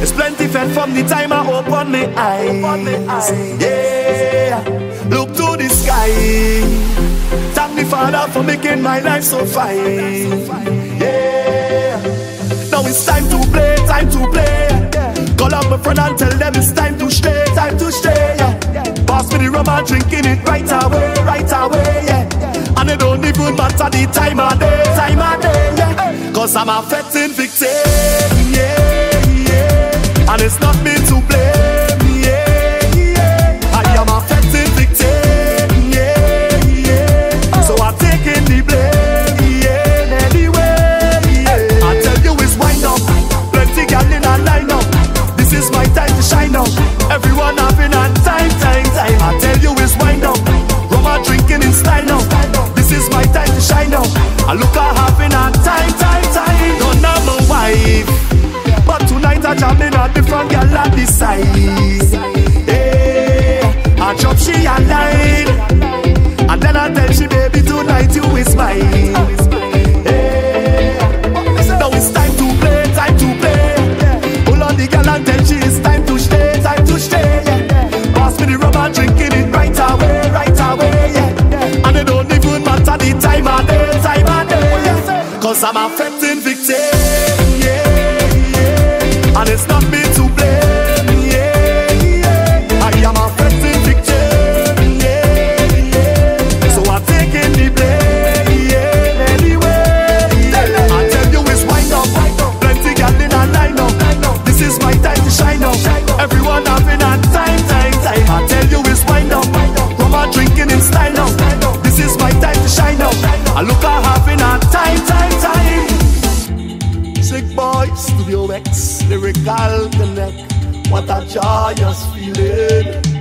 It's plenty fed from the time I open my eyes. Yeah, look to the sky. Thank the Father for making my life so fine. Yeah, now it's time to play, time to play. Call up my friend and tell them it's time to stay, time to stay. Yeah. Pass me the rum and drinking it right away, right away. Yeah, and it don't even matter the time of day, time of day. Yeah, cause I'm a feting victim. Yeah, yeah, and it's not me to blame. Everyone having a time, time, time. I tell you it's wind up. Roma drinking in style now. This is my time to shine up. I look at having a time, time, time. Don't know my wife, but tonight I jam in a different girl at the side. I'm a feting victim. Yeah, yeah. And it's not me boy, Studio X, Lyrikal Conect. What a joyous feeling.